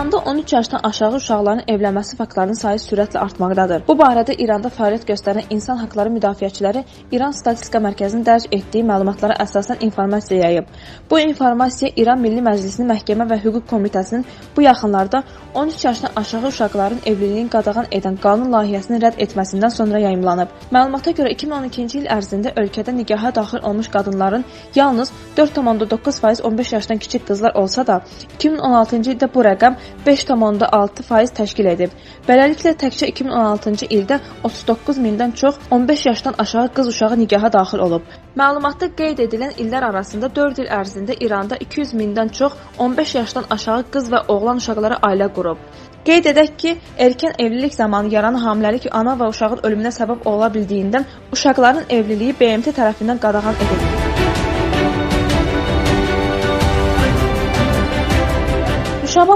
İranda 13 yaşdan aşağı uşaqların evlənməsi faktlarının sayı sürətlə artmaqdadır. Bu barədə İranda fəaliyyət göstərən insan haqları müdafiəçiləri İran Statistika Mərkəzinin dərc etdiyi məlumatlara əsasən informasiya yayıb. Bu informasiya İran Milli Məclisinin Məhkəmə və Hüquq Komitəsinin bu yaxınlarda 13 yaşdan aşağı uşaqların evliliyini qadağan edən qanun layihəsini rədd etməsindən sonra yayımlanıb. Məlumata görə 2012-ci il ərzində ölkədə nikaha daxil olmuş qadınların yalnız 4,9% 15 yaşdan kiçik qızlar olsa da, 2016-cı ildə bu rəqəm 5,6% təşkil edib. Beləliklə, təkcə 2016-cı ildə 39 mindən çox 15 yaşdan aşağı qız uşağı nikaha daxil olub. Məlumatda qeyd edilən illər arasında 4 il ərzində İranda 200 mindən çox 15 yaşdan aşağı qız və oğlan uşaqları ailə qurub. Qeyd edək ki, erkən evlilik zamanı yaranan hamiləlik ana və uşağın ölümünə səbəb ola bildiyindən uşaqların evliliyi BMT tərəfindən qadağan edilir.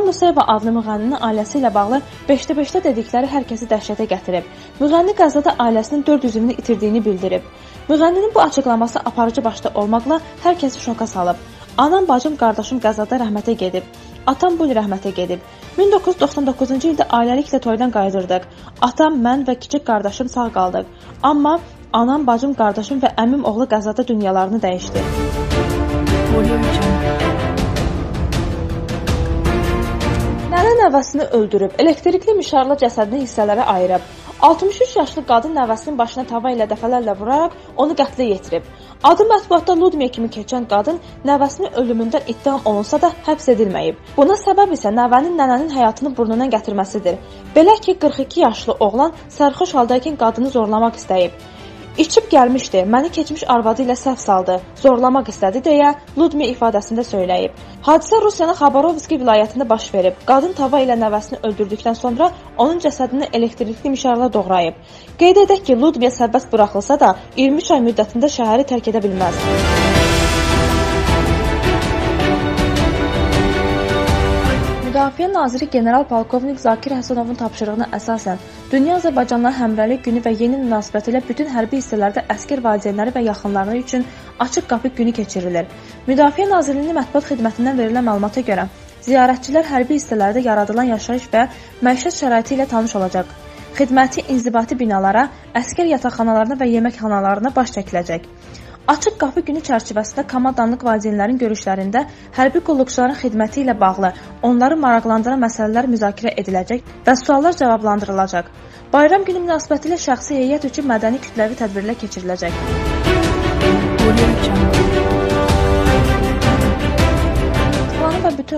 Musayeva adlı müğənninin ailəsi ilə bağlı 5-də 5-də dedikləri hər kəsi dəhşətə gətirib. Müğənni qəzada ailəsinin 4 üzvünü itirdiyini bildirib. Müğənninin bu açıqlaması aparıcı başda olmaqla hər kəsi şoka salıb. Anam, bacım, qardaşım qəzada rəhmətə gedib. Atam bu il rəhmətə gedib. 1999-cu ildə ailəliklə toydan qayıdırdıq. Atam, mən və kiçik qardaşım sağ qaldıq. Amma anam, bacım, qardaşım və əmim oğlu qəzada dünyalarını dəyişdi. Nənə nəvəsini öldürüb, elektrikli mişarla cəsədini hissələrə ayırıb. 63 yaşlı qadın nəvəsinin başına tava ilə dəfələrlə vuraraq onu qətlə yetirib. Adı mətbuatda Ludmiya kimi keçən qadın nəvəsinin ölümündən ittiham olunsa da həbs edilməyib. Buna səbəb isə nəvənin nənənin həyatını burnundan gətirməsidir. Belə ki, 42 yaşlı oğlan sərxoş haldaykən qadını zorlamaq istəyib. İçib gəlmişdi, məni keçmiş arvadı ilə səhv saldı, zorlamaq istədi deyə Ludmi ifadəsində söyləyib. Hadisə Rusiyanın Xabarovski vilayətində baş verib. Qadın tava ilə nəvəsini öldürdükdən sonra onun cəsədini elektrikli mişarla doğrayıb. Qeyd edək ki, Ludmiya sərbəst buraxılsa da 23 ay müddətində şəhəri tərk edə bilməz. Müdafiə naziri general-polkovnik Zakir Həsənovun tapşırığına əsasən Dünya Azərbaycanlılar Həmrəylik günü və yeni münasibətilə bütün hərbi hissələrdə əskər valideynləri və yaxınları üçün açıq qapı günü keçirilir. Müdafiə Nazirliyinin mətbuat xidmətindən verilən məlumata görə ziyarətçilər hərbi hissələrdə yaradılan yaşayış və məişət şəraiti ilə tanış olacaq. Xidməti inzibati binalara, əskər yataqxanalarına və yeməkxanalarına baş çəkiləcək. Açıq qapı günü çərçivəsində komandanlıq valideynlərin görüşlərində hərbi qulluqçuların xidməti ilə bağlı onları maraqlandıran məsələlər müzakirə ediləcək və suallar cavablandırılacaq. Bayram günü münasibətilə şəxsi heyət üçün mədəni kütləvi tədbirlər keçiriləcək.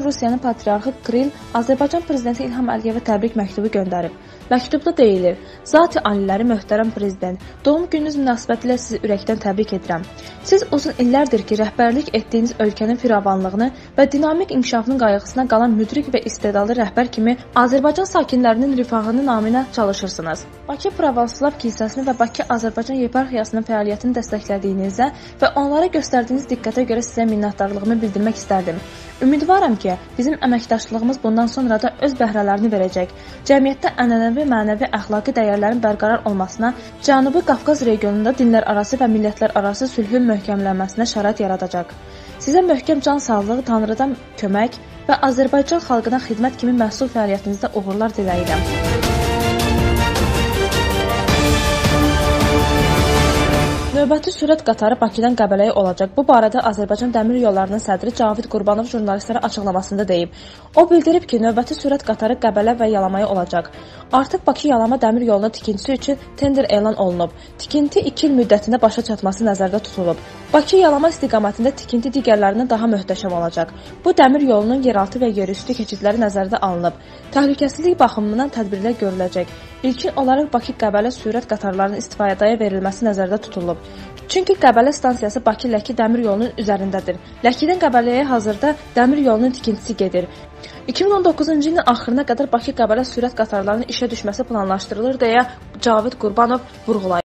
Rusiyanın patriarxı Kril Azərbaycan prezidenti İlham Əliyevə təbrik məktubu göndərib. Məktubda deyilir: "Zati aliləri möhtərəm prezident, doğum gününüz münasibətilə sizi ürəkdən təbrik edirəm. Siz uzun illərdir ki, rəhbərlik etdiyiniz ölkənin firavanlığını və dinamik inkişafının qayğısına qalan müdrik və istedadlı rəhbər kimi Azərbaycan sakinlərinin rifahını naminə çalışırsınız. Bakı Pravoslav kilsəsini və Bakı Azərbaycan yeparxiyasının fəaliyyətini dəstəklədiyinizə və onlara göstərdiyiniz diqqətə görə sizə minnətdarlığımı bildirmək istərdim. Ümidvaram ki, bizim əməkdaşlığımız bundan sonra da öz bəhrələrini verəcək. Cəmiyyətdə ənənəvi, mənəvi, əxlaqi dəyərlərin bərqərar olmasına, Cənubi Qafqaz regionunda dinlər arası və millətlər arası sülhün möhkəmlənməsinə şərait yaradacaq. Sizə möhkəm can sağlığı, Tanrıdan kömək və Azərbaycan xalqına xidmət kimi məhsul fəaliyyətinizdə uğurlar diləyirəm. Növbəti sürət qatarı Bakıdan Qəbələyə olacaq. Bu barədə Azərbaycan Dəmir Yollarının sədri Cavid Qurbanov jurnalistlərə açıqlamasında deyib. O bildirib ki, növbəti sürət qatarı Qəbələ və Yalamaya olacaq. Artıq Bakı-Yalama dəmir yolunun tikintisi üçün tender elan olunub. Tikinti 2 il müddətində başa çatması nəzərdə tutulub. Bakı-Yalama istiqamətində tikinti digərlərindən daha möhtəşəm olacaq. Bu dəmir yolunun yeraltı və yerüstü keçidləri nəzərdə alınıb. Təhlükəsizlik baxımından tədbirlər görüləcək. İlkin olaraq Bakı-Qəbələ sürət qatarlarının istifadəyə verilməsi nəzərdə tutulub. Çünki Qəbələ stansiyası Bakı-Ləki dəmir yolunun üzərindədir. Ləkidən Qəbələyə hazırda dəmir yolunun tikintisi gedir. 2019-cu ilin axırına qədər Bakı-Qəbələ sürət qatarlarının işə düşməsi planlaşdırılır deyə Cavid Qurbanov vurğulayıb.